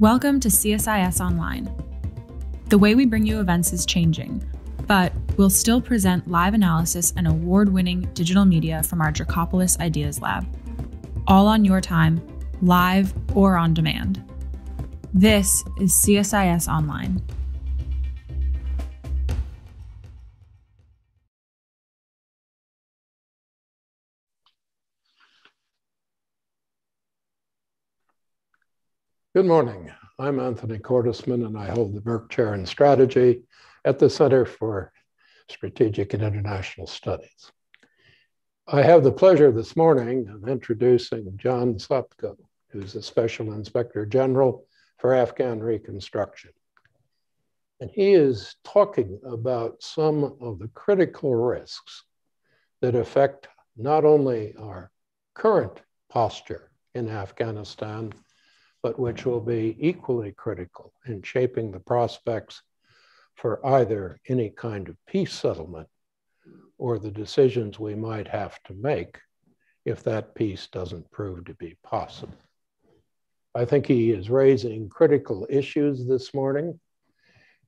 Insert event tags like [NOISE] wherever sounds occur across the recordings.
Welcome to CSIS Online. The way we bring you events is changing, but we'll still present live analysis and award winning digital media from our Dracopoulos Ideas Lab. All on your time, live or on demand. This is CSIS Online. Good morning. I'm Anthony Cordesman, and I hold the Burke Chair in Strategy at the Center for Strategic and International Studies. I have the pleasure this morning of introducing John Sopko, who's the Special Inspector General for Afghan Reconstruction. And he is talking about some of the critical risks that affect not only our current posture in Afghanistan, but which will be equally critical in shaping the prospects for either any kind of peace settlement or the decisions we might have to make if that peace doesn't prove to be possible. I think he is raising critical issues this morning,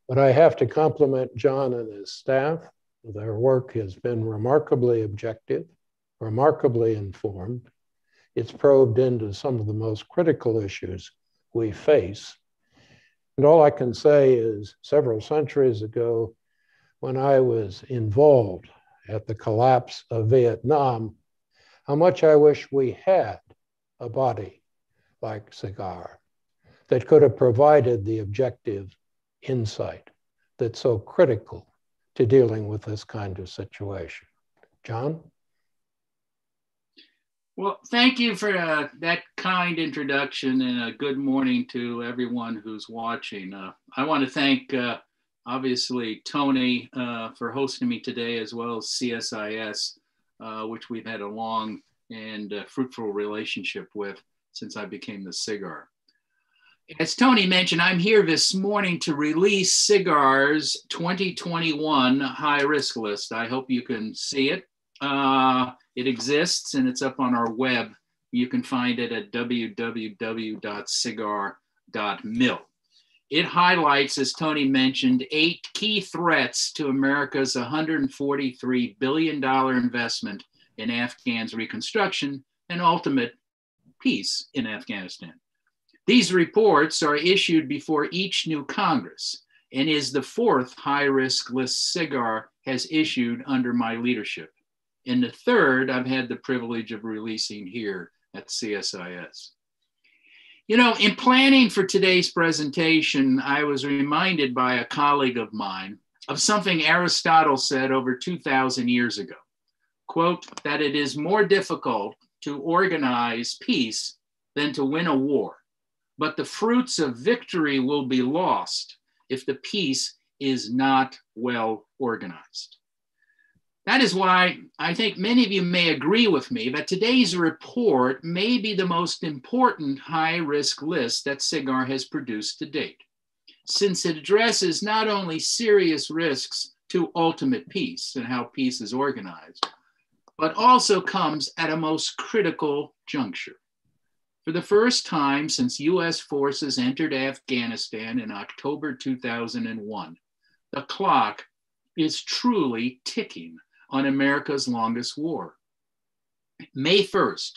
but I have to compliment John and his staff. Their work has been remarkably objective, remarkably informed, it's probed into some of the most critical issues we face. And all I can say is several centuries ago, when I was involved at the collapse of Vietnam, how much I wish we had a body like SIGAR that could have provided the objective insight that's so critical to dealing with this kind of situation. John? Well, thank you for uh, that kind introduction and a good morning to everyone who's watching. Uh, I want to thank, uh, obviously, Tony uh, for hosting me today, as well as CSIS, uh, which we've had a long and uh, fruitful relationship with since I became the SIGAR. As Tony mentioned, I'm here this morning to release SIGAR's 2021 high risk list. I hope you can see it. Uh, it exists and it's up on our web. You can find it at www.sigar.mil. It highlights, as Tony mentioned, eight key threats to America's $143 billion investment in Afghan's reconstruction and ultimate peace in Afghanistan. These reports are issued before each new Congress and is the fourth high risk list SIGAR has issued under my leadership. And the third, I've had the privilege of releasing here at CSIS. You know, in planning for today's presentation, I was reminded by a colleague of mine of something Aristotle said over 2,000 years ago. Quote, that it is more difficult to organize peace than to win a war, but the fruits of victory will be lost if the peace is not well organized. That is why I think many of you may agree with me that today's report may be the most important high risk list that SIGAR has produced to date, since it addresses not only serious risks to ultimate peace and how peace is organized, but also comes at a most critical juncture. For the first time since US forces entered Afghanistan in October 2001, the clock is truly ticking on America's longest war. May 1st,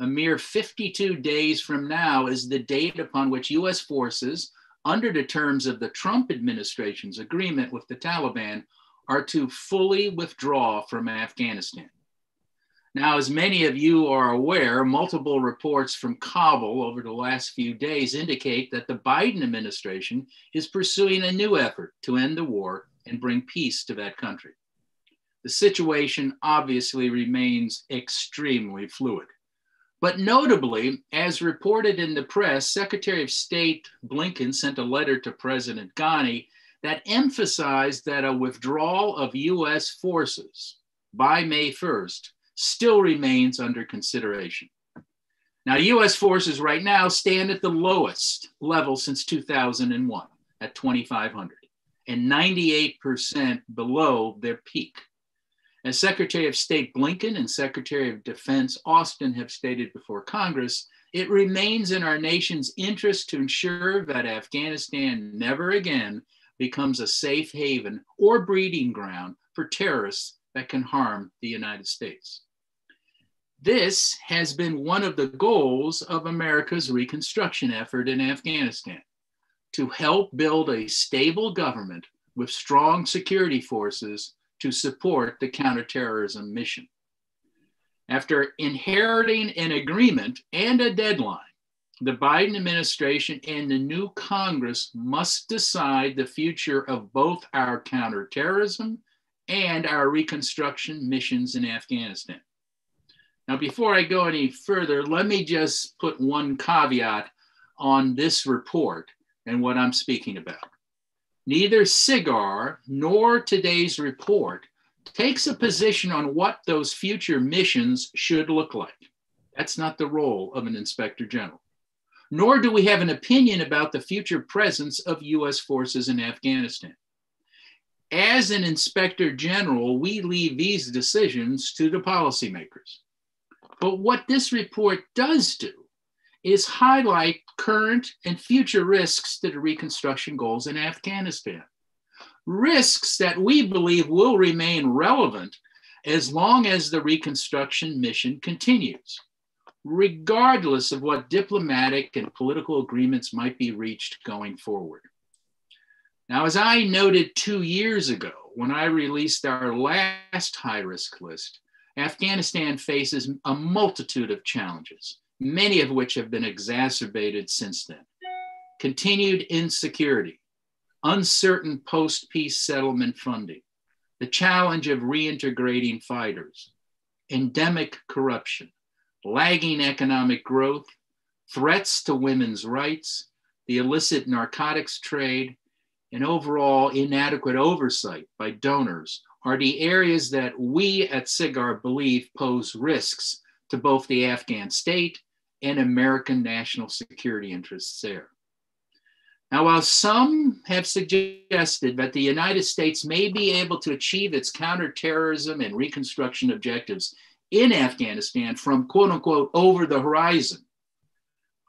a mere 52 days from now, is the date upon which US forces, under the terms of the Trump administration's agreement with the Taliban, are to fully withdraw from Afghanistan. Now, as many of you are aware, multiple reports from Kabul over the last few days indicate that the Biden administration is pursuing a new effort to end the war and bring peace to that country the situation obviously remains extremely fluid. But notably, as reported in the press, Secretary of State Blinken sent a letter to President Ghani that emphasized that a withdrawal of US forces by May 1st still remains under consideration. Now, US forces right now stand at the lowest level since 2001 at 2,500 and 98% below their peak. As Secretary of State Blinken and Secretary of Defense Austin have stated before Congress, it remains in our nation's interest to ensure that Afghanistan never again becomes a safe haven or breeding ground for terrorists that can harm the United States. This has been one of the goals of America's reconstruction effort in Afghanistan to help build a stable government with strong security forces to support the counterterrorism mission. After inheriting an agreement and a deadline, the Biden administration and the new Congress must decide the future of both our counterterrorism and our reconstruction missions in Afghanistan. Now, before I go any further, let me just put one caveat on this report and what I'm speaking about. Neither SIGAR nor today's report takes a position on what those future missions should look like. That's not the role of an inspector general. Nor do we have an opinion about the future presence of US forces in Afghanistan. As an inspector general, we leave these decisions to the policymakers. But what this report does do is highlight current and future risks to the reconstruction goals in Afghanistan. Risks that we believe will remain relevant as long as the reconstruction mission continues, regardless of what diplomatic and political agreements might be reached going forward. Now, as I noted two years ago when I released our last high risk list, Afghanistan faces a multitude of challenges many of which have been exacerbated since then. Continued insecurity, uncertain post peace settlement funding, the challenge of reintegrating fighters, endemic corruption, lagging economic growth, threats to women's rights, the illicit narcotics trade, and overall inadequate oversight by donors are the areas that we at SIGAR believe pose risks to both the Afghan state and American national security interests there. Now, while some have suggested that the United States may be able to achieve its counterterrorism and reconstruction objectives in Afghanistan from quote unquote over the horizon,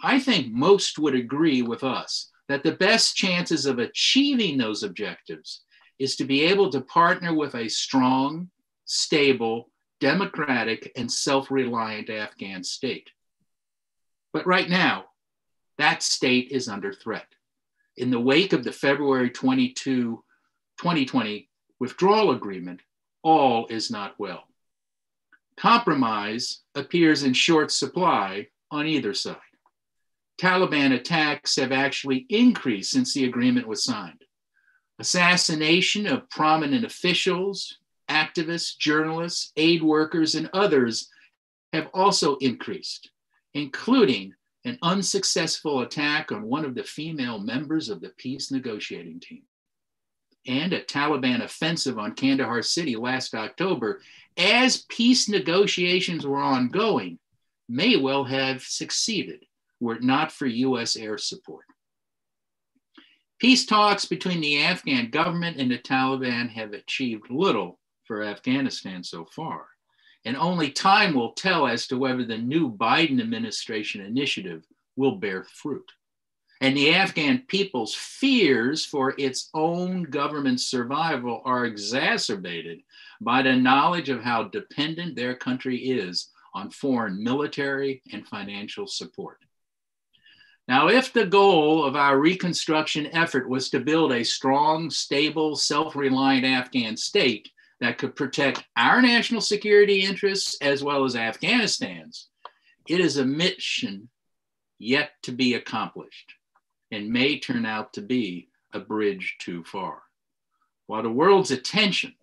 I think most would agree with us that the best chances of achieving those objectives is to be able to partner with a strong, stable, democratic, and self reliant Afghan state. But right now, that state is under threat. In the wake of the February 22, 2020 withdrawal agreement, all is not well. Compromise appears in short supply on either side. Taliban attacks have actually increased since the agreement was signed. Assassination of prominent officials, activists, journalists, aid workers, and others have also increased including an unsuccessful attack on one of the female members of the peace negotiating team, and a Taliban offensive on Kandahar City last October, as peace negotiations were ongoing, may well have succeeded were it not for US air support. Peace talks between the Afghan government and the Taliban have achieved little for Afghanistan so far. And only time will tell as to whether the new Biden administration initiative will bear fruit. And the Afghan people's fears for its own government survival are exacerbated by the knowledge of how dependent their country is on foreign military and financial support. Now, if the goal of our reconstruction effort was to build a strong, stable, self reliant Afghan state, that could protect our national security interests as well as Afghanistan's, it is a mission yet to be accomplished and may turn out to be a bridge too far. While the world's attention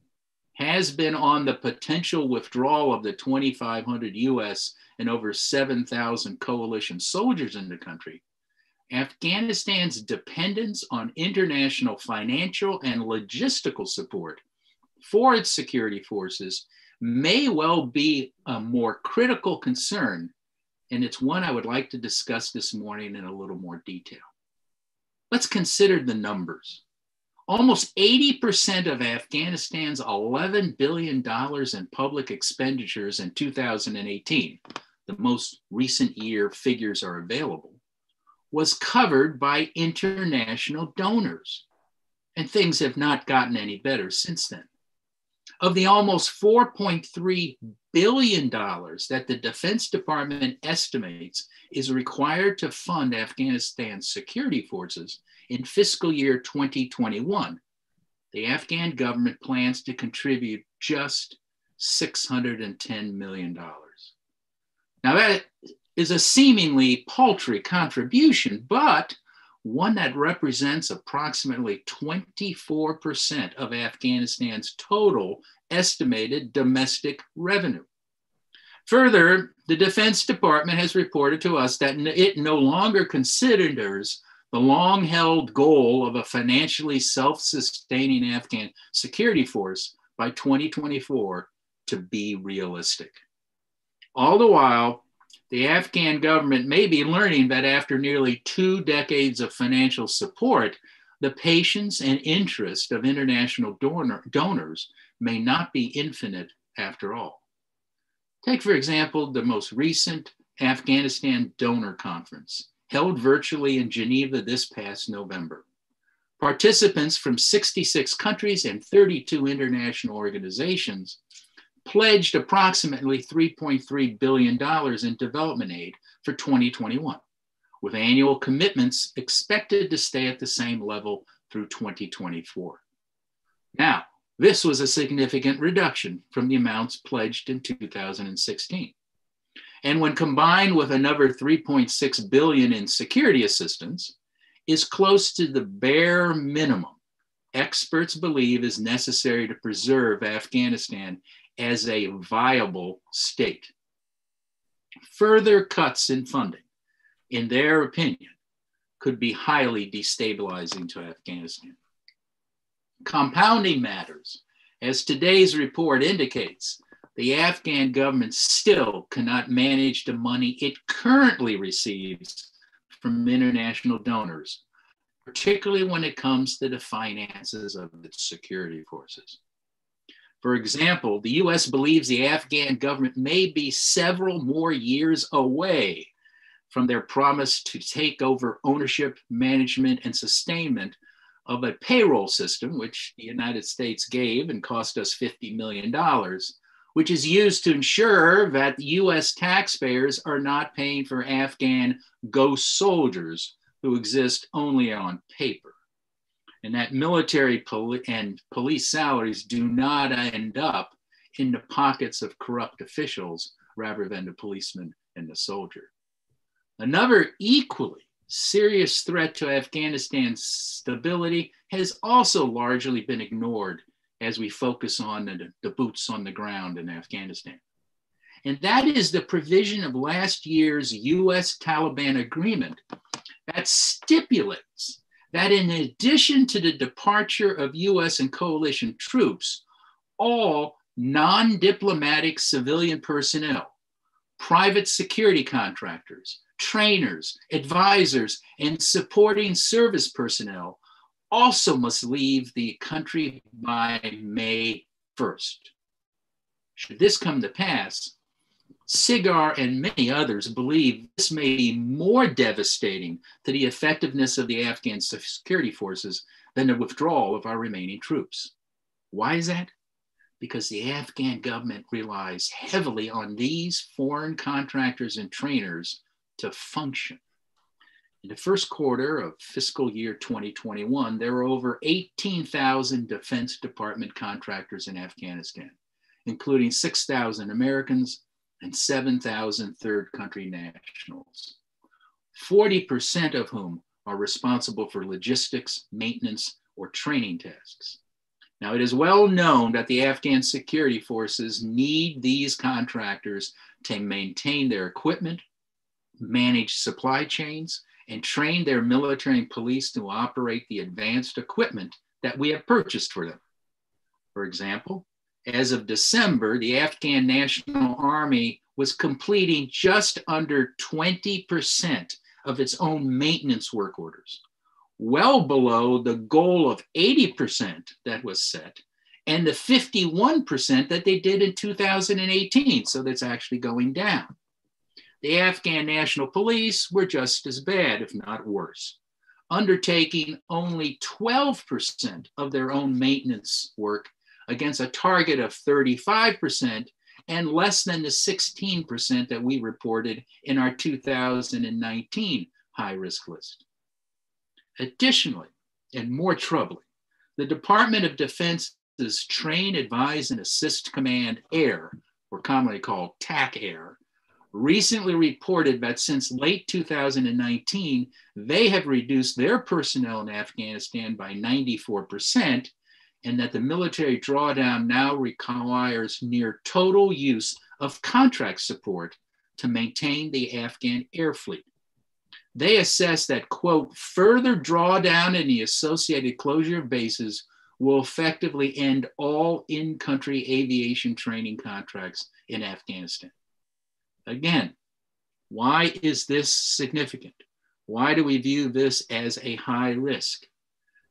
has been on the potential withdrawal of the 2,500 US and over 7,000 coalition soldiers in the country, Afghanistan's dependence on international financial and logistical support for its security forces may well be a more critical concern. And it's one I would like to discuss this morning in a little more detail. Let's consider the numbers. Almost 80% of Afghanistan's $11 billion in public expenditures in 2018, the most recent year figures are available, was covered by international donors. And things have not gotten any better since then. Of the almost $4.3 billion that the Defense Department estimates is required to fund Afghanistan's security forces in fiscal year 2021, the Afghan government plans to contribute just $610 million. Now, that is a seemingly paltry contribution, but one that represents approximately 24% of Afghanistan's total estimated domestic revenue. Further, the Defense Department has reported to us that it no longer considers the long held goal of a financially self sustaining Afghan security force by 2024 to be realistic. All the while, the Afghan government may be learning that after nearly two decades of financial support, the patience and interest of international donor, donors may not be infinite after all. Take, for example, the most recent Afghanistan Donor Conference, held virtually in Geneva this past November. Participants from 66 countries and 32 international organizations pledged approximately $3.3 billion in development aid for 2021, with annual commitments expected to stay at the same level through 2024. Now, this was a significant reduction from the amounts pledged in 2016. And when combined with another 3.6 billion in security assistance, is close to the bare minimum experts believe is necessary to preserve Afghanistan as a viable state. Further cuts in funding, in their opinion, could be highly destabilizing to Afghanistan. Compounding matters, as today's report indicates, the Afghan government still cannot manage the money it currently receives from international donors, particularly when it comes to the finances of its security forces. For example, the US believes the Afghan government may be several more years away from their promise to take over ownership, management, and sustainment of a payroll system, which the United States gave and cost us $50 million, which is used to ensure that US taxpayers are not paying for Afghan ghost soldiers who exist only on paper and that military poli- and police salaries do not end up in the pockets of corrupt officials rather than the policeman and the soldier. Another equally serious threat to Afghanistan's stability has also largely been ignored as we focus on the, the boots on the ground in Afghanistan. And that is the provision of last year's US Taliban agreement that stipulates that in addition to the departure of US and coalition troops, all non diplomatic civilian personnel, private security contractors, trainers, advisors, and supporting service personnel also must leave the country by May 1st. Should this come to pass, SIGAR and many others believe this may be more devastating to the effectiveness of the Afghan security forces than the withdrawal of our remaining troops. Why is that? Because the Afghan government relies heavily on these foreign contractors and trainers to function. In the first quarter of fiscal year 2021, there were over 18,000 Defense Department contractors in Afghanistan, including 6,000 Americans and 7,000 third country nationals, 40% of whom are responsible for logistics, maintenance, or training tasks. Now, it is well known that the Afghan security forces need these contractors to maintain their equipment, manage supply chains, and train their military and police to operate the advanced equipment that we have purchased for them. For example, as of December, the Afghan National Army was completing just under 20% of its own maintenance work orders, well below the goal of 80% that was set and the 51% that they did in 2018. So that's actually going down. the Afghan National Police were just as bad, if not worse, undertaking only 12% of their own maintenance work against a target of 35% and less than the 16% that we reported in our 2019 high risk list. Additionally, and more troubling, the Department of Defense's Train, Advise, and Assist Command Air, or commonly called TAC Air, recently reported that since late 2019, they have reduced their personnel in Afghanistan by 94%, and that the military drawdown now requires near total use of contract support to maintain the Afghan air fleet. They assess that, quote, further drawdown in the associated closure of bases will effectively end all in country aviation training contracts in Afghanistan. Again, why is this significant? Why do we view this as a high risk?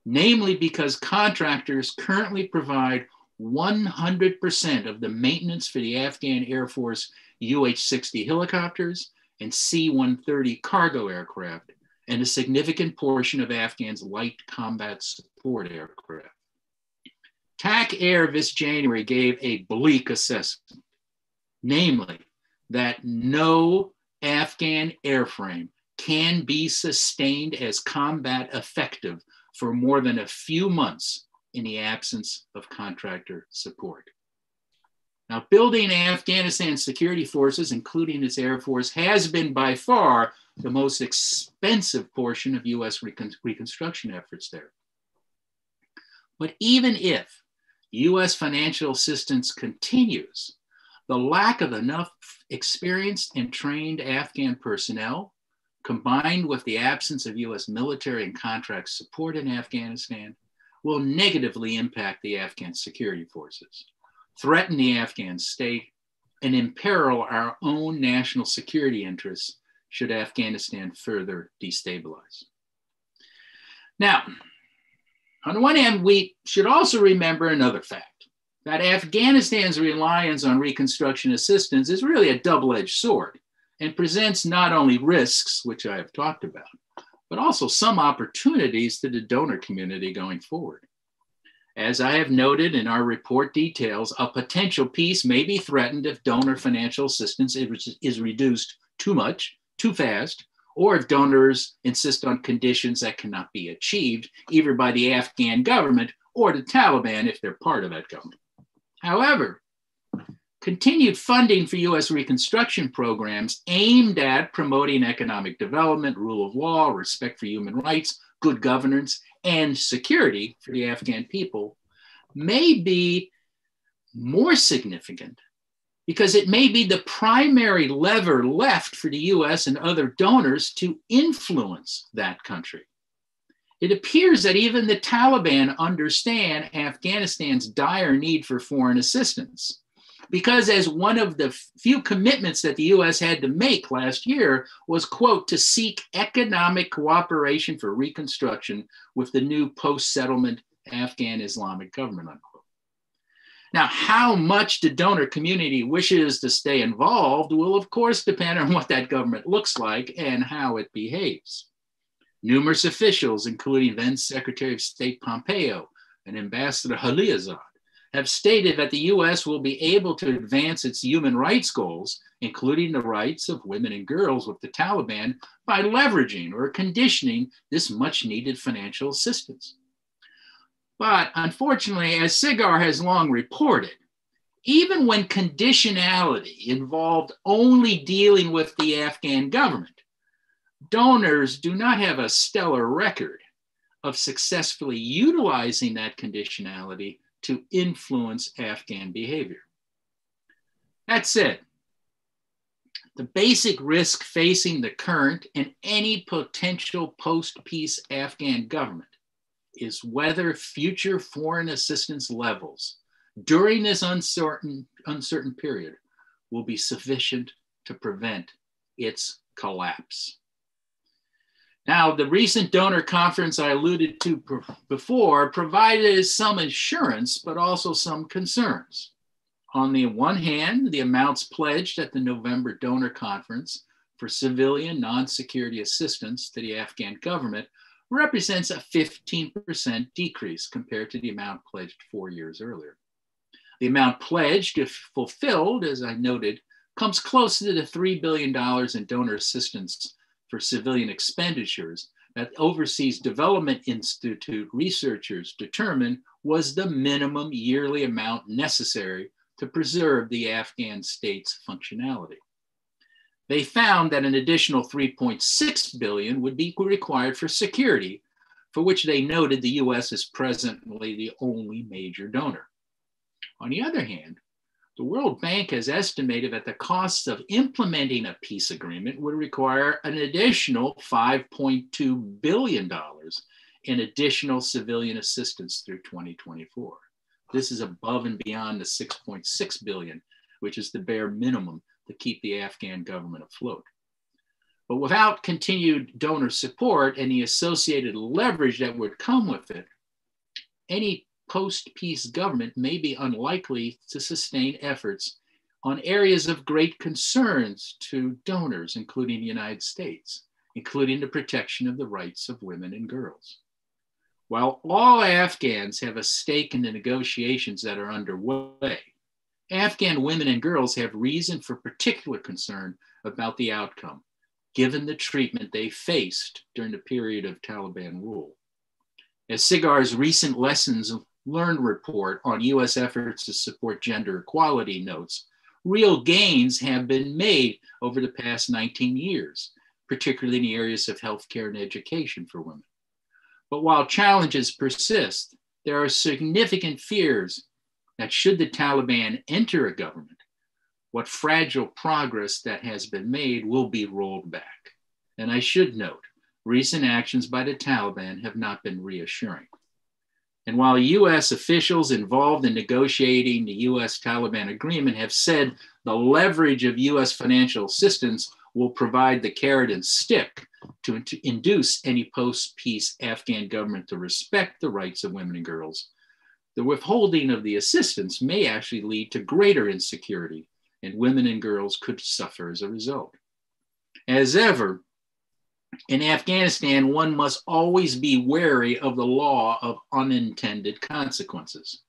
Namely, because contractors currently provide 100% of the maintenance for the Afghan Air Force UH 60 helicopters and C 130 cargo aircraft, and a significant portion of Afghan's light combat support aircraft. TAC Air this January gave a bleak assessment, namely that no Afghan airframe can be sustained as combat effective for more than a few months in the absence of contractor support. Now, building Afghanistan's security forces, including its Air Force, has been by far the most expensive portion of US recon reconstruction efforts there. But even if US financial assistance continues, the lack of enough experienced and trained Afghan personnel, combined with the absence of US military and contract support in Afghanistan, will negatively impact the Afghan security forces threaten the Afghan state, and imperil our own national security interests should Afghanistan further destabilize. Now, on the one hand, we should also remember another fact that Afghanistan's reliance on reconstruction assistance is really a double edged sword and presents not only risks, which I have talked about, but also some opportunities to the donor community going forward. As I have noted in our report details, a potential peace may be threatened if donor financial assistance is reduced too much, too fast, or if donors insist on conditions that cannot be achieved, either by the Afghan government or the Taliban if they're part of that government. However, continued funding for US reconstruction programs aimed at promoting economic development, rule of law, respect for human rights, good governance, and security for the Afghan people may be more significant because it may be the primary lever left for the US and other donors to influence that country. It appears that even the Taliban understand Afghanistan's dire need for foreign assistance because as one of the few commitments that the US had to make last year was quote to seek economic cooperation for reconstruction with the new post-settlement Afghan Islamic government unquote. Now, how much the donor community wishes to stay involved will, of course, depend on what that government looks like and how it behaves. Numerous officials, including then Secretary of State Pompeo and Ambassador Khalilzad, have stated that the US will be able to advance its human rights goals, including the rights of women and girls with the Taliban, by leveraging or conditioning this much needed financial assistance. But unfortunately, as SIGAR has long reported, even when conditionality involved only dealing with the Afghan government, donors do not have a stellar record of successfully utilizing that conditionality to influence Afghan behavior. That said, the basic risk facing the current and any potential post peace Afghan government is whether future foreign assistance levels during this uncertain, uncertain period will be sufficient to prevent its collapse. Now, the recent donor conference I alluded to before provided some assurance, but also some concerns. On the one hand, the amounts pledged at the November donor conference for civilian non security assistance to the Afghan government represents a 15% decrease compared to the amount pledged four years earlier. The amount pledged, if fulfilled, as I noted, comes close to the $3 billion in donor assistance for civilian expenditures that Overseas Development Institute researchers determined was the minimum yearly amount necessary to preserve the Afghan state's functionality. They found that an additional 3.6 billion would be required for security, for which they noted the US is presently the only major donor. On the other hand, the World Bank has estimated that the costs of implementing a peace agreement would require an additional $5.2 billion in additional civilian assistance through 2024. This is above and beyond the 6.6 billion, which is the bare minimum to keep the Afghan government afloat. But without continued donor support and the associated leverage that would come with it, any post peace government may be unlikely to sustain efforts on areas of great concerns to donors, including the United States, including the protection of the rights of women and girls. While all Afghans have a stake in the negotiations that are underway, Afghan women and girls have reason for particular concern about the outcome, given the treatment they faced during the period of Taliban rule. As SIGAR's recent lessons learned report on US efforts to support gender equality notes, real gains have been made over the past 19 years, particularly in the areas of healthcare and education for women. But while challenges persist, there are significant fears that should the Taliban enter a government, what fragile progress that has been made will be rolled back. And I should note, recent actions by the Taliban have not been reassuring. And while US officials involved in negotiating the US Taliban agreement have said the leverage of US financial assistance will provide the carrot and stick to, to induce any post peace Afghan government to respect the rights of women and girls, the withholding of the assistance may actually lead to greater insecurity, and women and girls could suffer as a result. As ever, in Afghanistan, one must always be wary of the law of unintended consequences.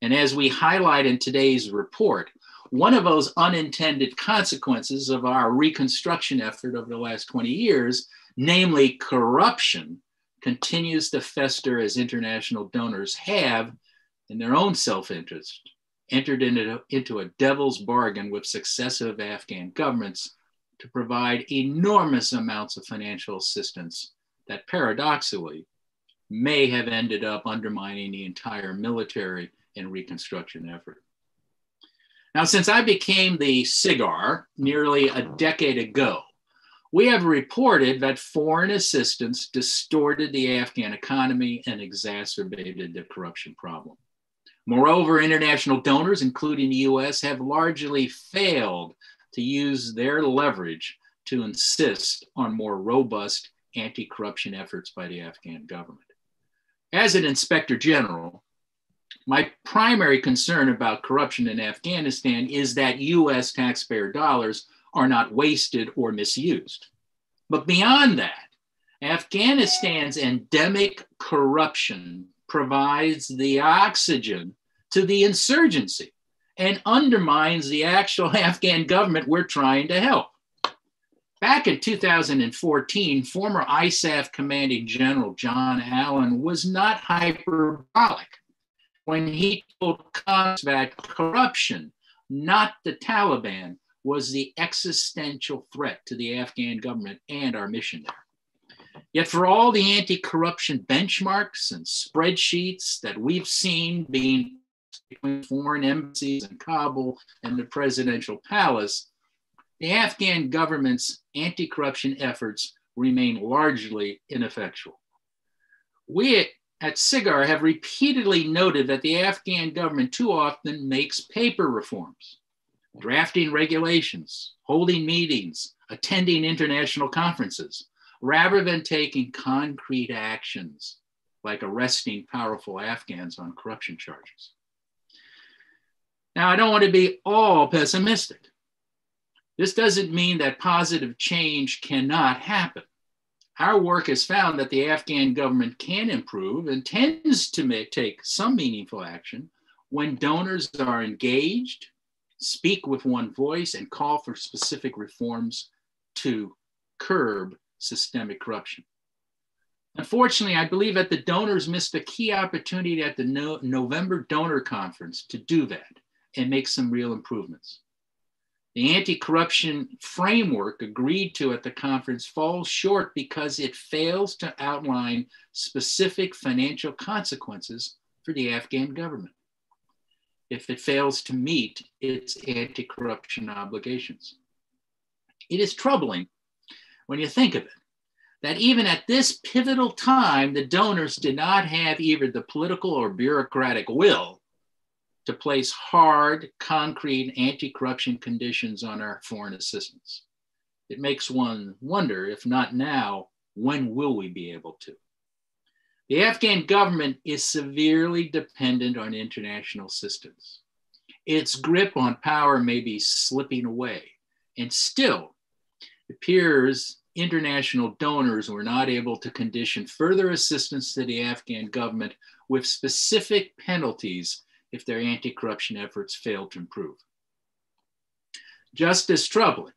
And as we highlight in today's report, one of those unintended consequences of our reconstruction effort over the last 20 years, namely corruption, continues to fester as international donors have, in their own self interest, entered into, into a devil's bargain with successive Afghan governments to provide enormous amounts of financial assistance that paradoxically may have ended up undermining the entire military and reconstruction effort. Now, since I became the SIGAR nearly a decade ago, we have reported that foreign assistance distorted the Afghan economy and exacerbated the corruption problem. Moreover, international donors, including the US, have largely failed to use their leverage to insist on more robust anti corruption efforts by the Afghan government. As an inspector general, my primary concern about corruption in Afghanistan is that US taxpayer dollars are not wasted or misused. But beyond that, Afghanistan's endemic corruption provides the oxygen to the insurgency and undermines the actual [LAUGHS] Afghan government we're trying to help. Back in 2014, former ISAF commanding general John Allen was not hyperbolic when he told Congress that corruption, not the Taliban, was the existential threat to the Afghan government and our mission there. Yet, for all the anti corruption benchmarks and spreadsheets that we've seen being between foreign embassies in Kabul and the presidential palace, the Afghan government's anti corruption efforts remain largely ineffectual. We at SIGAR have repeatedly noted that the Afghan government too often makes paper reforms, drafting regulations, holding meetings, attending international conferences, rather than taking concrete actions like arresting powerful Afghans on corruption charges. Now, I don't want to be all pessimistic. This doesn't mean that positive change cannot happen. Our work has found that the Afghan government can improve and tends to make, take some meaningful action when donors are engaged, speak with one voice, and call for specific reforms to curb systemic corruption. Unfortunately, I believe that the donors missed a key opportunity at the no November donor conference to do that and make some real improvements. The anti corruption framework agreed to at the conference falls short because it fails to outline specific financial consequences for the Afghan government if it fails to meet its anti corruption obligations. It is troubling when you think of it that even at this pivotal time, the donors did not have either the political or bureaucratic will to place hard, concrete anti corruption conditions on our foreign assistance. It makes one wonder if not now, when will we be able to? The Afghan government is severely dependent on international assistance. Its grip on power may be slipping away, and still it appears international donors were not able to condition further assistance to the Afghan government with specific penalties if their anti corruption efforts fail to improve. Just as troubling,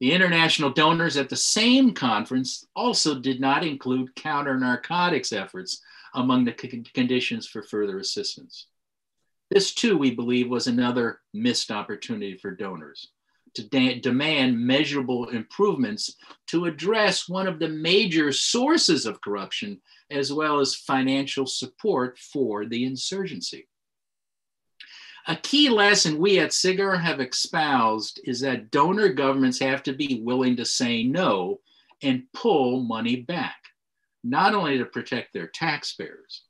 the international donors at the same conference also did not include counter narcotics efforts among the conditions for further assistance. This, too, we believe, was another missed opportunity for donors to de- demand measurable improvements to address one of the major sources of corruption, as well as financial support for the insurgency. A key lesson we at SIGAR have espoused is that donor governments have to be willing to say no and pull money back, not only to protect their taxpayers,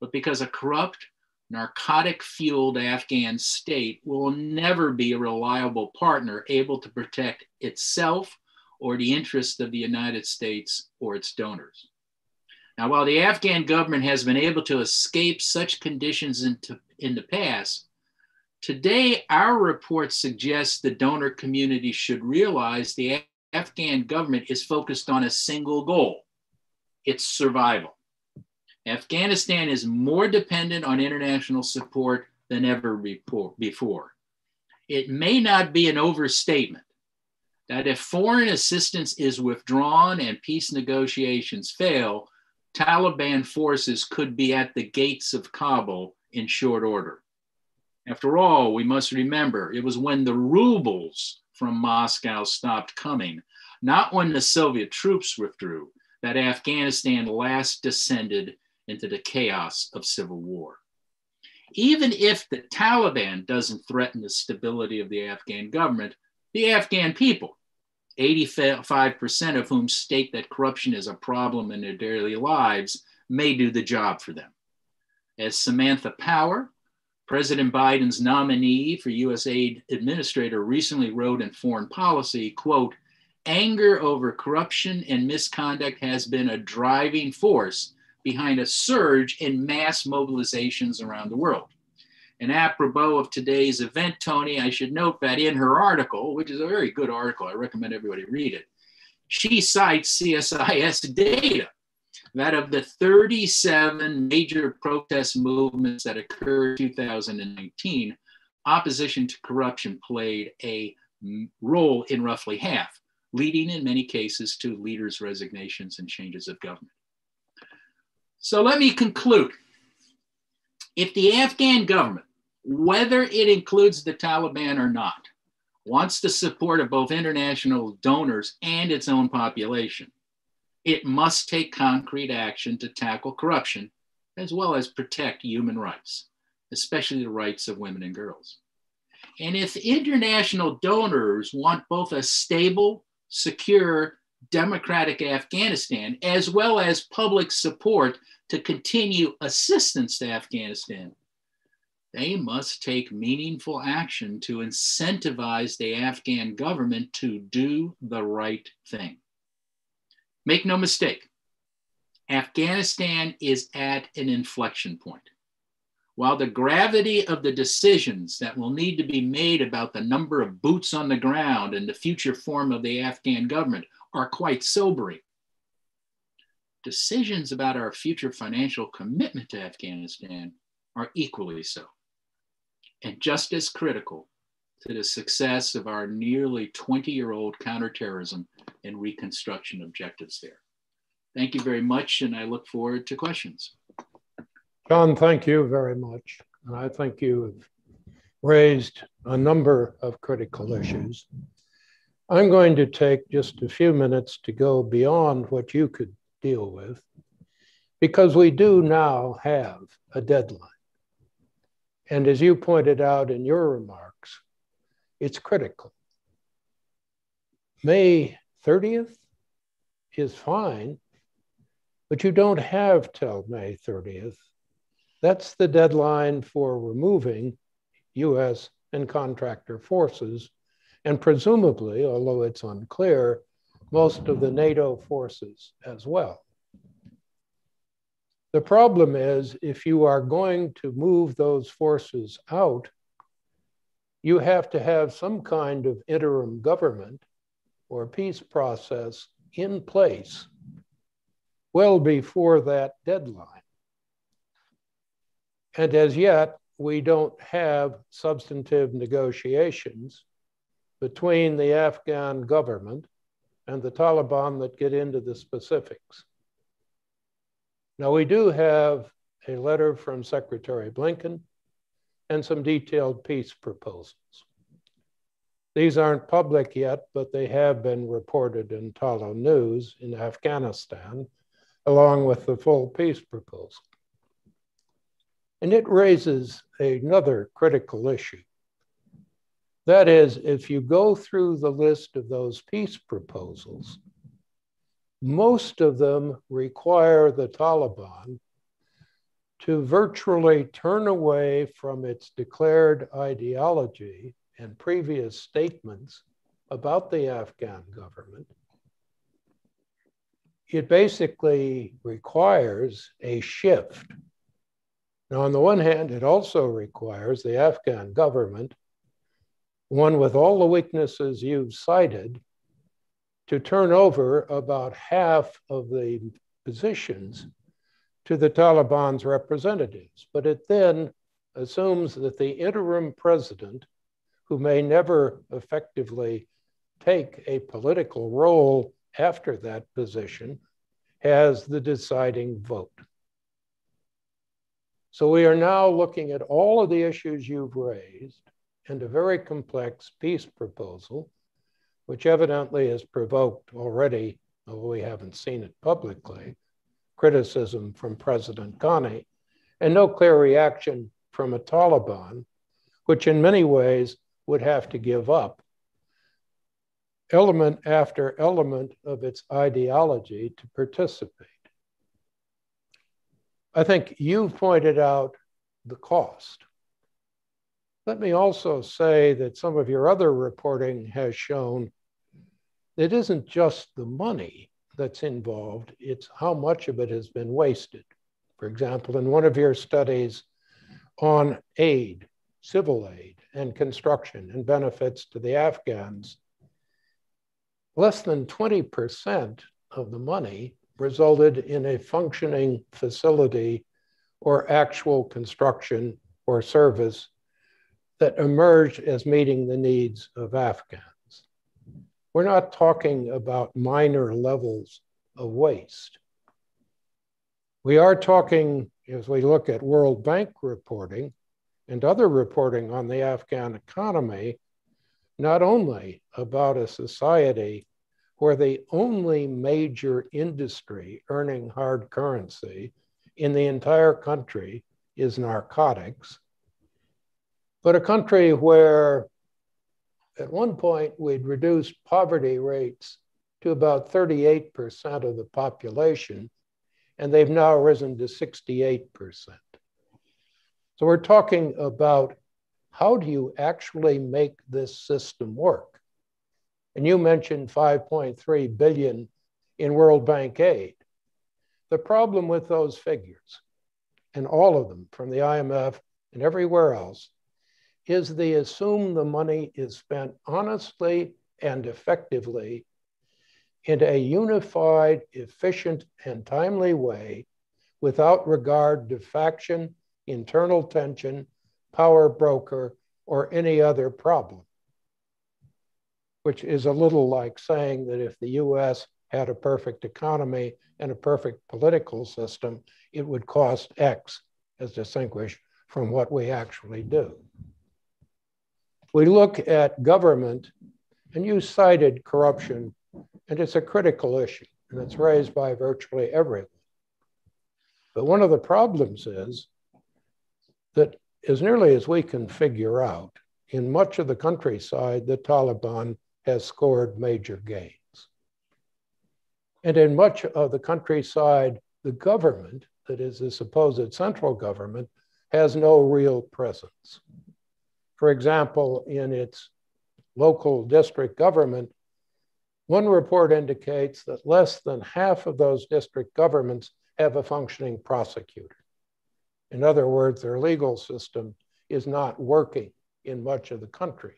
but because a corrupt narcotic fueled Afghan state will never be a reliable partner able to protect itself or the interests of the United States or its donors. Now, while the Afghan government has been able to escape such conditions into, in the past, today our report suggests the donor community should realize the Afghan government is focused on a single goal its survival. Afghanistan is more dependent on international support than ever before. It may not be an overstatement that if foreign assistance is withdrawn and peace negotiations fail, Taliban forces could be at the gates of Kabul in short order. After all, we must remember it was when the rubles from Moscow stopped coming, not when the Soviet troops withdrew, that Afghanistan last descended into the chaos of civil war. Even if the Taliban doesn't threaten the stability of the Afghan government, the Afghan people, 85% of whom state that corruption is a problem in their daily lives, may do the job for them. As Samantha Power, President Biden's nominee for US aid administrator recently wrote in Foreign Policy, quote, anger over corruption and misconduct has been a driving force behind a surge in mass mobilizations around the world. And apropos of today's event, Tony, I should note that in her article, which is a very good article, I recommend everybody read it, she cites CSIS data that of the 37 major protest movements that occurred in 2019, opposition to corruption played a role in roughly half, leading in many cases to leaders' resignations and changes of government. So let me conclude. If the Afghan government, whether it includes the Taliban or not, wants the support of both international donors and its own population, it must take concrete action to tackle corruption as well as protect human rights, especially the rights of women and girls. And if international donors want both a stable, secure, democratic Afghanistan, as well as public support to continue assistance to Afghanistan, they must take meaningful action to incentivize the Afghan government to do the right thing. Make no mistake, Afghanistan is at an inflection point. while the gravity of the decisions that will need to be made about the number of boots on the ground and the future form of the Afghan government are quite sobering, decisions about our future financial commitment to Afghanistan are equally so, and just as critical to the success of our nearly 20 year old counterterrorism and reconstruction objectives there. Thank you very much, and I look forward to questions. John, thank you very much. And I think you have raised a number of critical issues. I'm going to take just a few minutes to go beyond what you could deal with, because we do now have a deadline. And as you pointed out in your remarks, it's critical. May 30th is fine, but you don't have till May 30th that's the deadline for removing US and contractor forces, and presumably, although it's unclear, most of the NATO forces as well. The problem is if you are going to move those forces out, you have to have some kind of interim government or peace process in place well before that deadline. And as yet, we don't have substantive negotiations between the Afghan government and the Taliban that get into the specifics. Now, we do have a letter from Secretary Blinken and some detailed peace proposals. These aren't public yet, but they have been reported in Tolo News in Afghanistan, along with the full peace proposal. And it raises another critical issue. That is, if you go through the list of those peace proposals, most of them require the Taliban to virtually turn away from its declared ideology and previous statements about the Afghan government. It basically requires a shift now, on the one hand, it also requires the Afghan government, one with all the weaknesses you've cited, to turn over about half of the positions to the Taliban's representatives. But it then assumes that the interim president, who may never effectively take a political role after that position, has the deciding vote. So we are now looking at all of the issues you've raised and a very complex peace proposal, which evidently has provoked already, although we haven't seen it publicly, criticism from President Ghani and no clear reaction from a Taliban, which in many ways would have to give up element after element of its ideology to participate. I think you've pointed out the cost. Let me also say that some of your other reporting has shown it isn't just the money that's involved, it's how much of it has been wasted. For example, in one of your studies on aid, civil aid, and construction and benefits to the Afghans, less than 20% of the money resulted in a functioning facility or actual construction or service that emerged as meeting the needs of Afghans. We're not talking about minor levels of waste. We are talking, as we look at World Bank reporting and other reporting on the Afghan economy, not only about a society where the only major industry earning hard currency in the entire country is narcotics, but a country where at one point we'd reduced poverty rates to about 38% of the population, and they've now risen to 68%. So we're talking about how do you actually make this system work? And you mentioned 5.3 billion in World Bank aid. The problem with those figures and all of them from the IMF and everywhere else, is they assume the money is spent honestly and effectively in a unified, efficient, and timely way without regard to faction, internal tension, power broker, or any other problem. Which is a little like saying that if the US had a perfect economy and a perfect political system, it would cost X as distinguished from what we actually do. We look at government, and you cited corruption, and it's a critical issue, and it's raised by virtually everyone. But one of the problems is that, as nearly as we can figure out, in much of the countryside, the Taliban has scored major gains. And in much of the countryside, the government, that is the supposed central government, has no real presence. For example, in its local district government, one report indicates that less than half of those district governments have a functioning prosecutor. In other words, their legal system is not working in much of the country.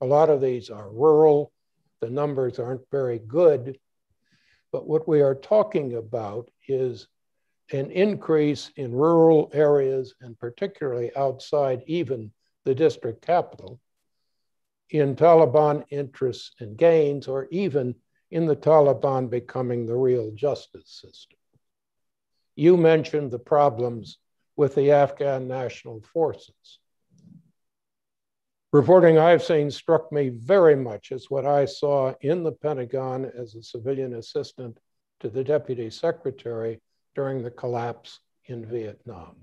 A lot of these are rural, the numbers aren't very good, but what we are talking about is an increase in rural areas and particularly outside even the district capital in Taliban interests and gains, or even in the Taliban becoming the real justice system. You mentioned the problems with the Afghan national forces. Reporting I've seen struck me very much as what I saw in the Pentagon as a civilian assistant to the deputy secretary during the collapse in Vietnam.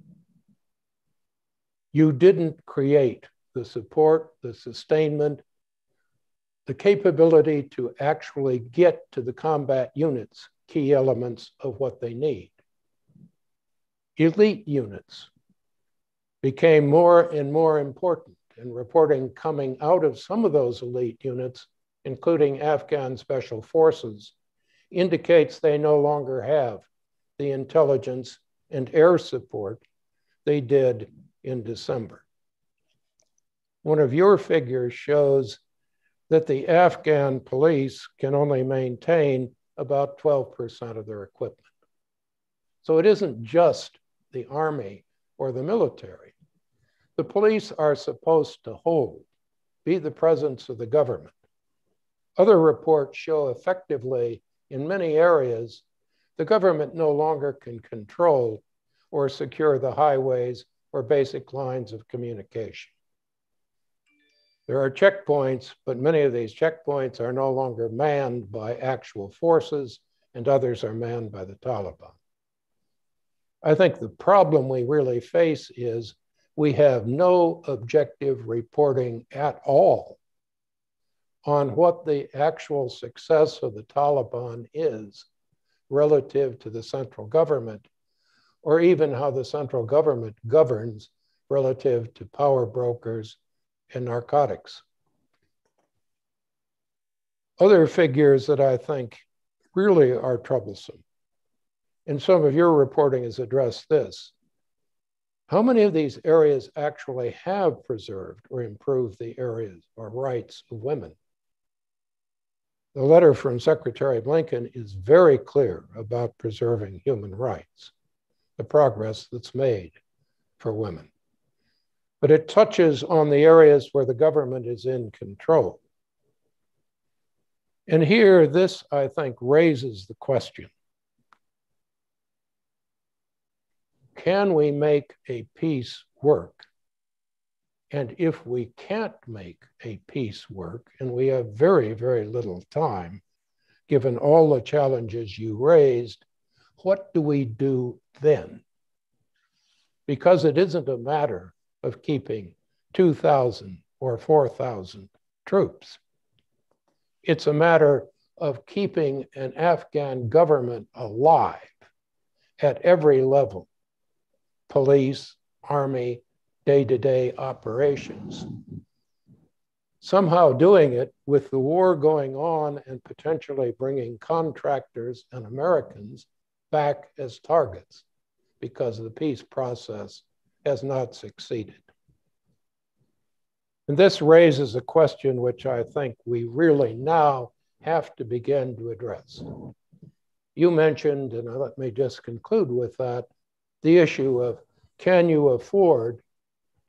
You didn't create the support, the sustainment, the capability to actually get to the combat units key elements of what they need. Elite units became more and more important, and reporting coming out of some of those elite units, including Afghan special forces, indicates they no longer have the intelligence and air support they did in December. One of your figures shows that the Afghan police can only maintain about 12% of their equipment. So it isn't just the army or the military. The police are supposed to hold, be the presence of the government. Other reports show effectively in many areas, the government no longer can control or secure the highways or basic lines of communication. There are checkpoints, but many of these checkpoints are no longer manned by actual forces, and others are manned by the Taliban. I think the problem we really face is we have no objective reporting at all on what the actual success of the Taliban is relative to the central government, or even how the central government governs relative to power brokers and narcotics. Other figures that I think really are troublesome, and some of your reporting has addressed this. How many of these areas actually have preserved or improved the areas or rights of women? The letter from Secretary Blinken is very clear about preserving human rights, the progress that's made for women but it touches on the areas where the government is in control. And here, this, I think, raises the question Can we make a peace work? And if we can't make a peace work, and we have very, very little time, given all the challenges you raised, what do we do then? Because it isn't a matter of keeping 2,000 or 4,000 troops. It's a matter of keeping an Afghan government alive at every level police, army, day to day operations. Somehow doing it with the war going on and potentially bringing contractors and Americans back as targets. because the peace process has not succeeded. And this raises a question which I think we really now have to begin to address. You mentioned, and let me just conclude with that, the issue of can you afford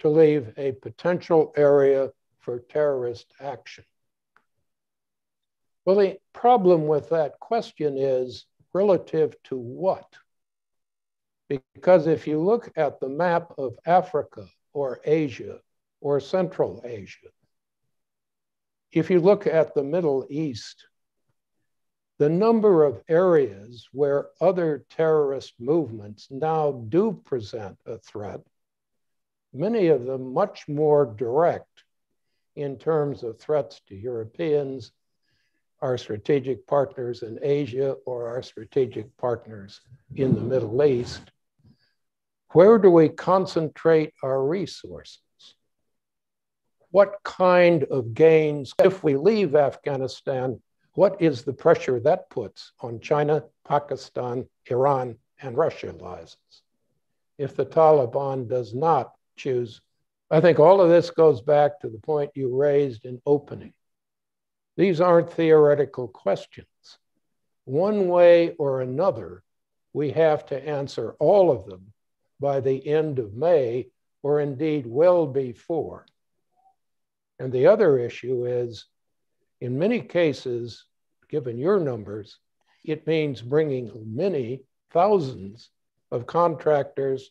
to leave a potential area for terrorist action? Well, the problem with that question is relative to what? Because if you look at the map of Africa or Asia or Central Asia, if you look at the Middle East, the number of areas where other terrorist movements now do present a threat, many of them much more direct in terms of threats to Europeans, our strategic partners in Asia, or our strategic partners in the Middle East, where do we concentrate our resources? What kind of gains, if we leave Afghanistan, what is the pressure that puts on China, Pakistan, Iran, and Russia lies? If the Taliban does not choose, I think all of this goes back to the point you raised in opening. These aren't theoretical questions. One way or another, we have to answer all of them by the end of May, or indeed well before. And the other issue is, in many cases, given your numbers, it means bringing many thousands of contractors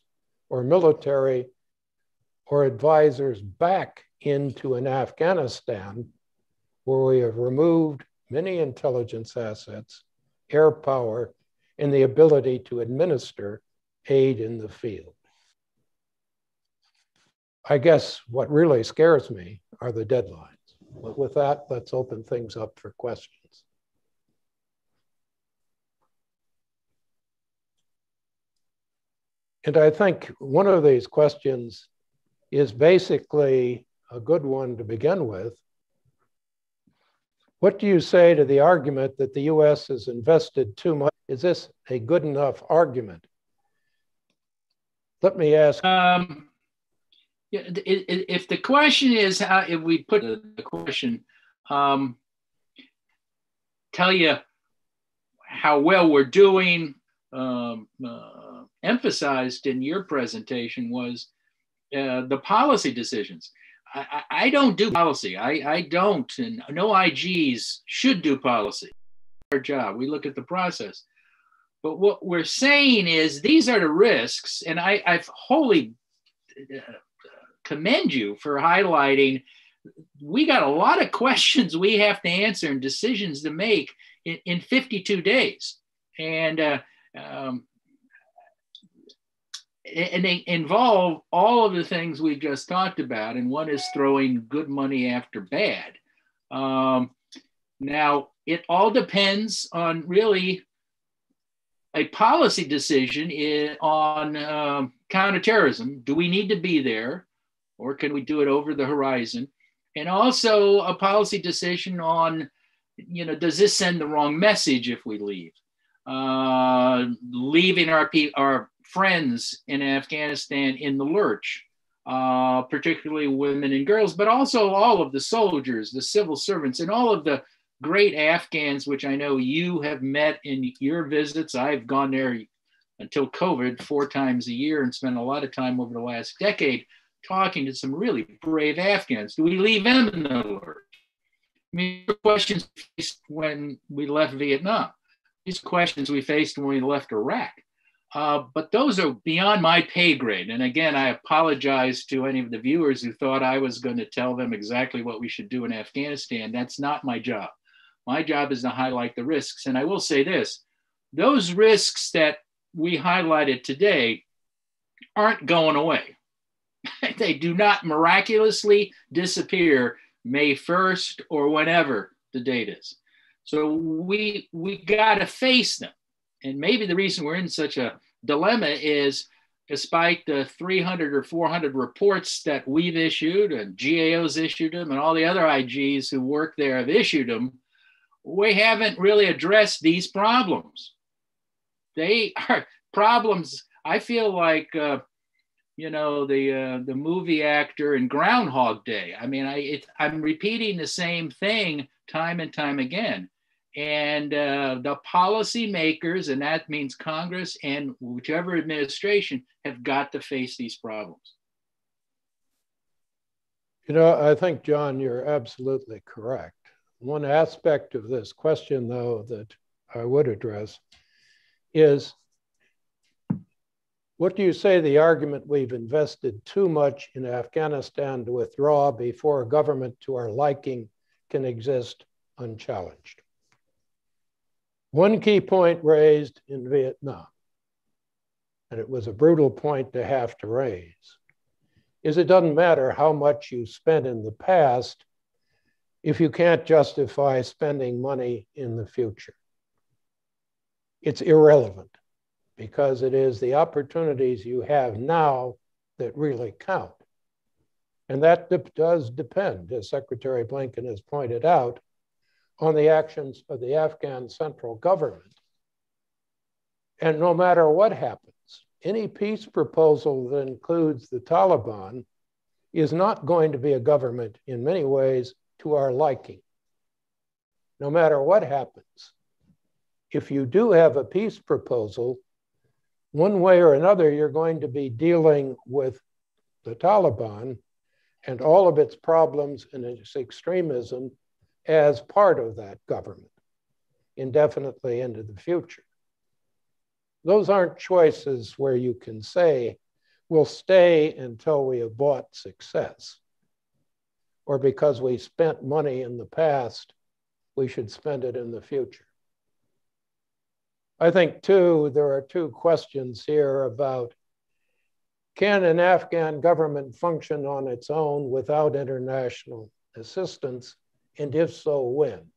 or military or advisors back into an Afghanistan where we have removed many intelligence assets, air power, and the ability to administer aid in the field. I guess what really scares me are the deadlines. But with that, let's open things up for questions. And I think one of these questions is basically a good one to begin with. What do you say to the argument that the US has invested too much? Is this a good enough argument? Let me ask. Um, if the question is how, if we put the question, um, tell you how well we're doing, um, uh, emphasized in your presentation was uh, the policy decisions. I, I, don't do policy. I, I don't, and no IGs should do policy. Our job. We look at the process. But what we're saying is these are the risks, and I, I wholly uh, commend you for highlighting. We got a lot of [LAUGHS] questions we have to answer and decisions to make in, in 52 days, and uh, um, and they involve all of the things we just talked about. And one is throwing good money after bad. Um, now, it all depends on really a policy decision on um, counterterrorism. Do we need to be there, or can we do it over the horizon? And also a policy decision on, you know, does this send the wrong message if we leave? Uh, leaving our people, our friends in Afghanistan in the lurch, uh, particularly women and girls, but also all of the soldiers, the civil servants, and all of the great Afghans, which I know you have met in your visits. I've gone there until COVID four times a year and spent a lot of time over the last decade talking to some really brave Afghans. Do we leave them in the lurch? I mean, questions when we left Vietnam. These questions we faced when we left Iraq. Uh, but those are beyond my pay grade. And again, I apologize to any of the viewers who thought I was going to tell them exactly what we should do in Afghanistan. That's not my job. My job is to highlight the risks. And I will say this those risks that we highlighted today aren't going away. [LAUGHS] they do not miraculously disappear May 1st or whenever the date is. So we we got to face them. And maybe the reason we're in such a dilemma is despite the 300 or 400 reports that we've issued and GAO's issued them and all the other IGs who work there have issued them, we haven't really addressed these problems. They are [LAUGHS] problems I feel like, uh, you know, the uh, the movie actor in Groundhog Day. I mean, I it, I'm repeating the same thing time and time again. And uh, the policymakers, and that means Congress and whichever administration, have got to face these problems. You know, I think, John, you're absolutely correct. One aspect of this question, though, that I would address is what do you say the argument we've invested too much in Afghanistan to withdraw before a government to our liking can exist unchallenged? One key point raised in Vietnam, and it was a brutal point to have to raise, is it doesn't matter how much you spent in the past if you can't justify spending money in the future. It's irrelevant because it is the opportunities you have now that really count. And that does depend, as Secretary Blinken has pointed out, on the actions of the Afghan central government. And no matter what happens, any peace proposal that includes the Taliban is not going to be a government in many ways to our liking. No matter what happens, if you do have a peace proposal, one way or another, you're going to be dealing with the Taliban and all of its problems and its extremism as part of that government indefinitely into the future. Those aren't choices where you can say, we'll stay until we have bought success. Or because we spent money in the past, we should spend it in the future. I think, too, there are two questions here about can an Afghan government function on its own without international assistance? And if so, when?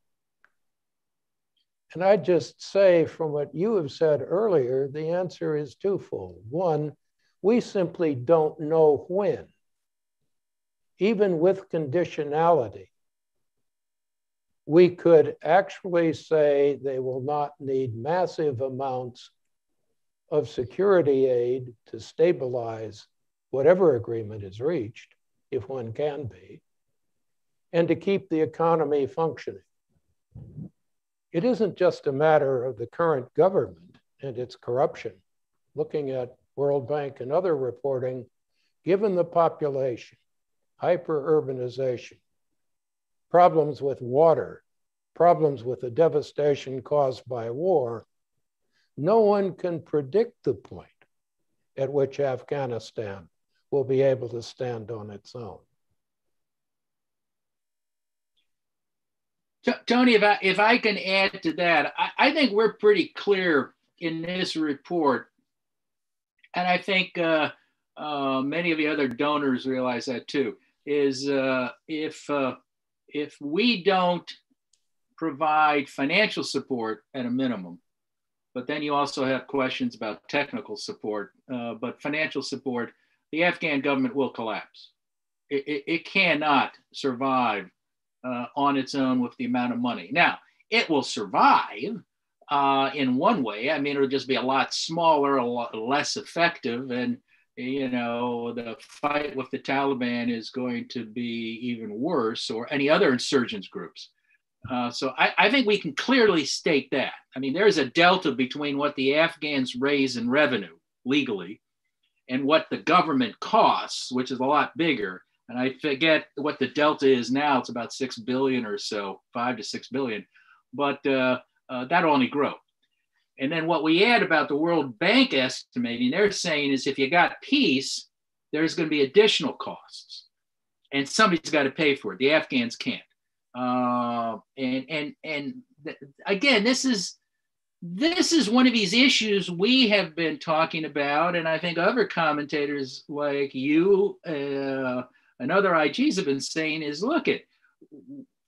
And I'd just say, from what you have said earlier, the answer is twofold. One, we simply don't know when, even with conditionality we could actually say they will not need massive amounts of security aid to stabilize whatever agreement is reached, if one can be, and to keep the economy functioning. It isn't just a matter of the current government and its corruption. Looking at World Bank and other reporting, given the population, hyper urbanization, problems with water, problems with the devastation caused by war, no one can predict the point at which Afghanistan will be able to stand on its own. Tony, if I, if I can add to that, I, I think we're pretty clear in this report, and I think uh, uh, many of the other donors realize that too, is uh, if uh, if we don't provide financial support at a minimum, but then you also have questions about technical support, uh, but financial support, the Afghan government will collapse. It, it, it cannot survive uh, on its own with the amount of money. Now, it will survive uh, in one way. I mean, it'll just be a lot smaller, a lot less effective, and you know, the fight with the Taliban is going to be even worse, or any other insurgents groups. Uh, so I, I, think we can clearly state that. I mean, there's a delta between what the Afghans raise in revenue legally and what the government costs, which is a lot bigger. And I forget what the delta is now. It's about six billion or so, five to six billion, but uh, uh, that'll only grow. And then what we add about the World Bank estimating, they're saying is if you got peace, there's going to be additional costs, and somebody's got to pay for it. The Afghans can't. Uh, and and and th- again, this is this is one of these issues we have been talking about, and I think other commentators like you uh, and other IGs have been saying is look at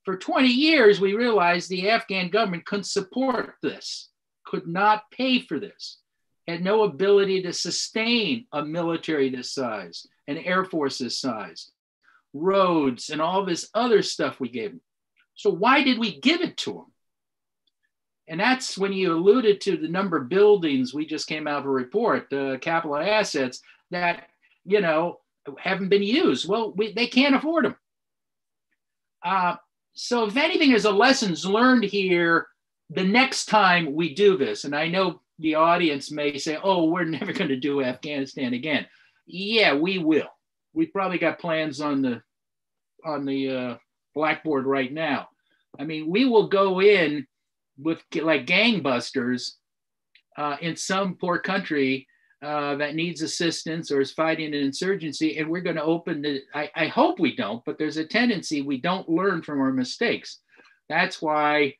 for 20 years we realized the Afghan government couldn't support this could not pay for this, had no ability to sustain a military this size, an air force this size, roads, and all this other stuff we gave them. So why did we give it to them? and that's when you alluded to the number of buildings we just came out of a report, the capital assets that, you know, haven't been used. Well, we, they can't afford them. Uh, so if anything, there's a lessons learned here the next time we do this. And I know the audience may say, oh, we're [LAUGHS] never going to do Afghanistan again. Yeah, we will. We probably got plans on the on the uh, blackboard right now. I mean, we will go in with like gangbusters uh, in some poor country uh, that needs assistance or is fighting an insurgency, and we're going to open the. I, I hope we don't, but there's a tendency we don't learn from our mistakes. That's why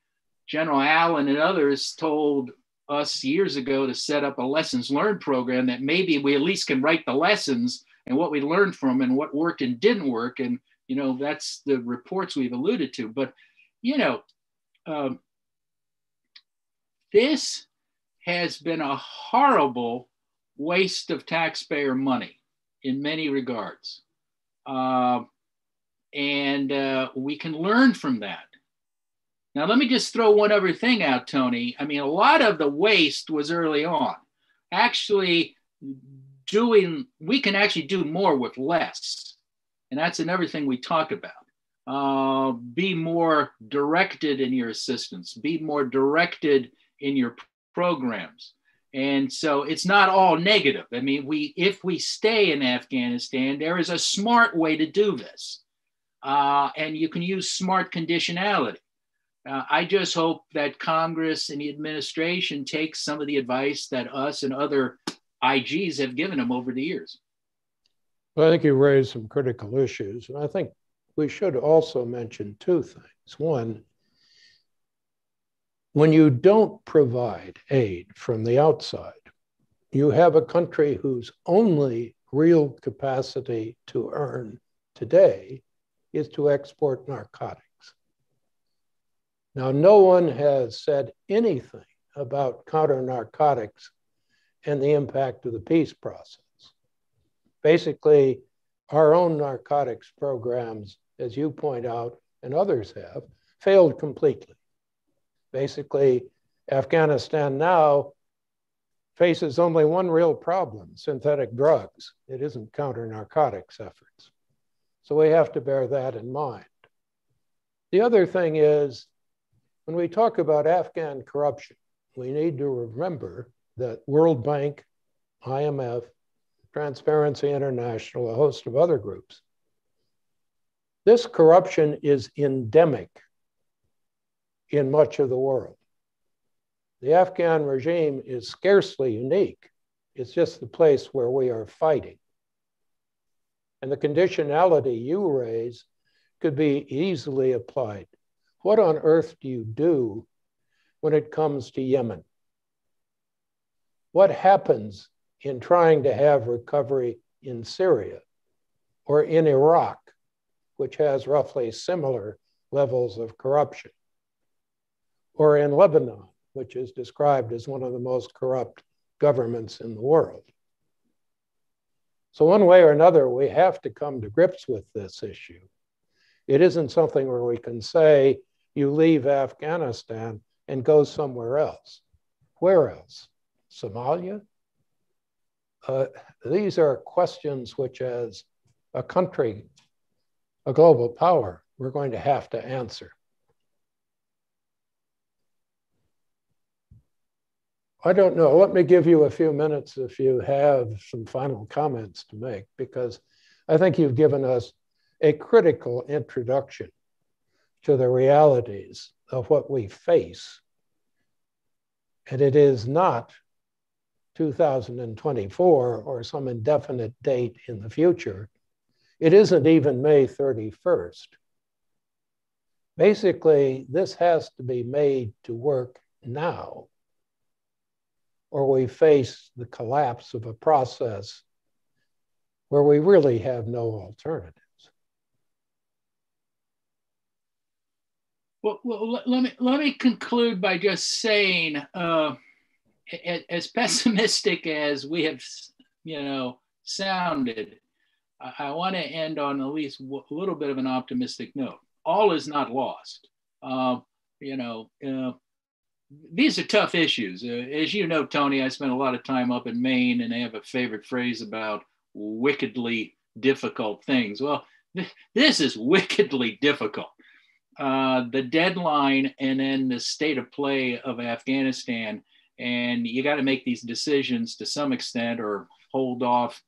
General Allen and others told us years ago to set up a lessons learned program that maybe we at least can write the lessons and what we learned from and what worked and didn't work. And, you know, that's the reports we've alluded to. But, you know, um, this has been a horrible waste of taxpayer money in many regards. Uh, and uh, we can learn from that. Now, let me just throw one other thing out, Tony. I mean, a lot of the waste was early on. Actually, doing, we can actually do more with less. And that's another thing we talk about. Uh, be more directed in your assistance, be more directed in your programs. And so it's not all negative. I mean, we if we stay in Afghanistan, there is a smart way to do this. Uh, and you can use smart conditionality. Uh, I just hope that Congress and the administration takes some of the advice that us and other IGs have given them over the years. Well, I think you raised some critical issues. And I think we should also mention two things. One, when you don't provide aid from the outside, you have a country whose only real capacity to earn today is to export narcotics. Now, no one has said anything about counter narcotics and the impact of the peace process. Basically, our own narcotics programs, as you point out, and others have, failed completely. Basically, Afghanistan now faces only one real problem synthetic drugs. It isn't counter narcotics efforts. So we have to bear that in mind. The other thing is when we talk about Afghan corruption, we need to remember that World Bank, IMF, Transparency International, a host of other groups, this corruption is endemic in much of the world. The Afghan regime is scarcely unique. It's just the place where we are fighting. And the conditionality you raise could be easily applied what on earth do you do when it comes to Yemen? What happens in trying to have recovery in Syria or in Iraq, which has roughly similar levels of corruption, or in Lebanon, which is described as one of the most corrupt governments in the world? So, one way or another, we have to come to grips with this issue. It isn't something where we can say, you leave Afghanistan and go somewhere else. Where else? Somalia? Uh, these are questions which, as a country, a global power, we're going to have to answer. I don't know. Let me give you a few minutes if you have some final comments to make, because I think you've given us a critical introduction to the realities of what we face. And it is not 2024 or some indefinite date in the future. It isn't even May 31st. Basically, this has to be made to work now, or we face the collapse of a process where we really have no alternatives. Well, well, let me let me conclude by just saying, uh, as pessimistic as we have, you know, sounded, I, I want to end on at least a little bit of an optimistic note. All is not lost. Uh, you know, uh, these are tough issues. Uh, as you know, Tony, I spent a lot of time up in Maine, and I have a favorite phrase about wickedly difficult things. Well, th- this is wickedly difficult. Uh, the deadline and then the state of play of Afghanistan, and you got to make these decisions to some extent or hold off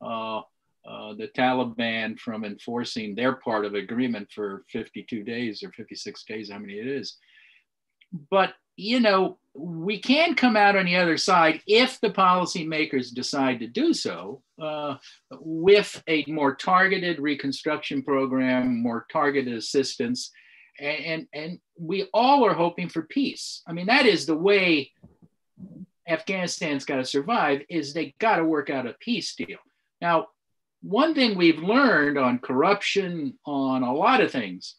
uh, uh, the Taliban from enforcing their part of agreement for 52 days or 56 days, how many it is. But you know, we can come out on the other side if the policymakers decide to do so uh, with a more targeted reconstruction program, more targeted assistance. And, and, and we all are hoping for peace. I mean, that is the way Afghanistan's got to survive is they got to work out a peace deal. Now, one thing we've learned on corruption, on a lot of things,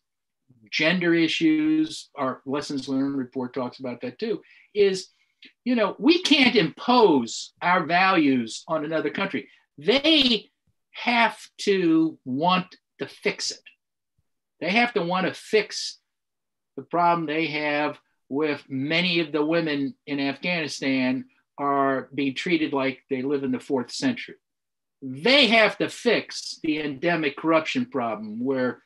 gender issues, our lessons learned report talks about that too, is, you know, we can't impose our values on another country. They have to want to fix it. They have to want to fix the problem they have with many of the women in Afghanistan are being treated like they live in the fourth century. They have to fix the endemic corruption problem where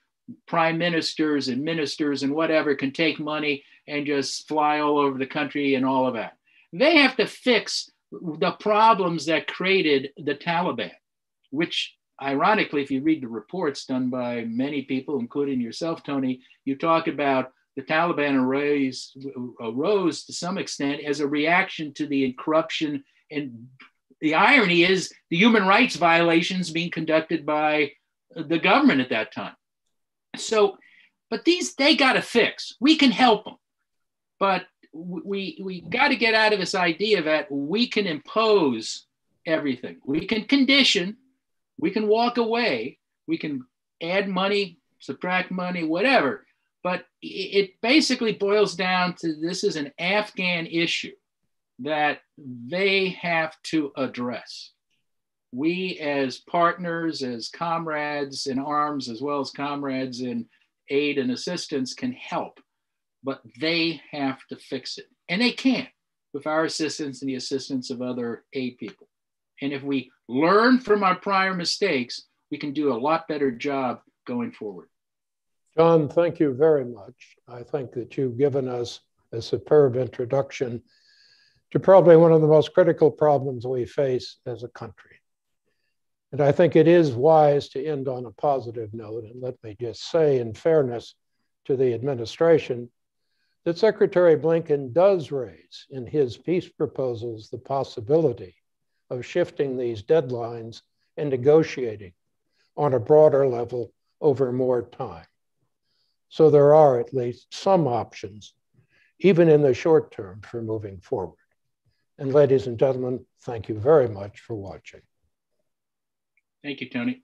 prime ministers and ministers and whatever can take money and just fly all over the country and all of that. They have to fix the problems that created the Taliban, which ironically, if you read the reports done by many people, including yourself, Tony, you talk about the Taliban arose, arose to some extent as a reaction to the corruption. And the irony is the human rights violations being conducted by the government at that time. So, but these they got to fix. We can help them, but we we got to get out of this idea that we can impose everything. We can condition. We can walk away. We can add money, subtract money, whatever. But it basically boils down to this is an Afghan issue that they have to address we as partners, as comrades in arms, as well as comrades in aid and assistance, can help, but they have to fix it. And they can't with our assistance and the assistance of other aid people. And if we learn from our prior mistakes, we can do a lot better job going forward. John, thank you very much. I think that you've given us a superb introduction to probably one of the most critical problems we face as a country. And I think it is wise to end on a positive note. And let me just say, in fairness to the administration, that Secretary Blinken does raise in his peace proposals the possibility of shifting these deadlines and negotiating on a broader level over more time. So there are at least some options, even in the short term, for moving forward. And ladies and gentlemen, thank you very much for watching. Thank you, Tony.